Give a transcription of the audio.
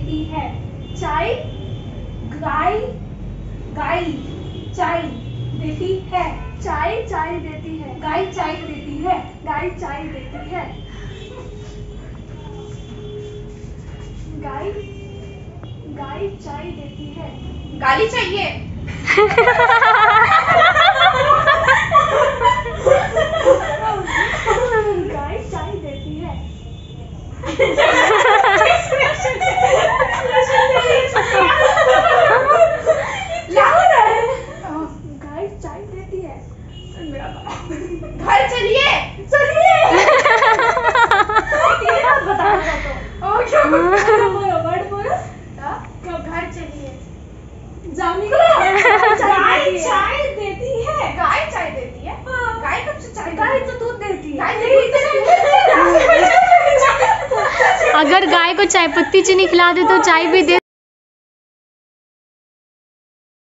देती है। चाय गाय गाय चाय देती है। चाय चाय देती है। गाय चाय देती है। गाय चाय देती है। गाय गाय चाय देती है। गाली चाहिए। गाय चाय देती है गाय चाय देती है घर चलिए चलिए। ये बात बताना था तो ओ क्या? बोलो वर्ड बोलो हाँ? क्यों घर चलिए। जाओ निकलो। गाय चाय देती है। गाय चाय देती है? हाँ। गाय कब से चाय गाय तो दूध देती है। गाय तो देती है। अगर गाय को चाय पत्ती चीनी खिला दे तो चाय भी दे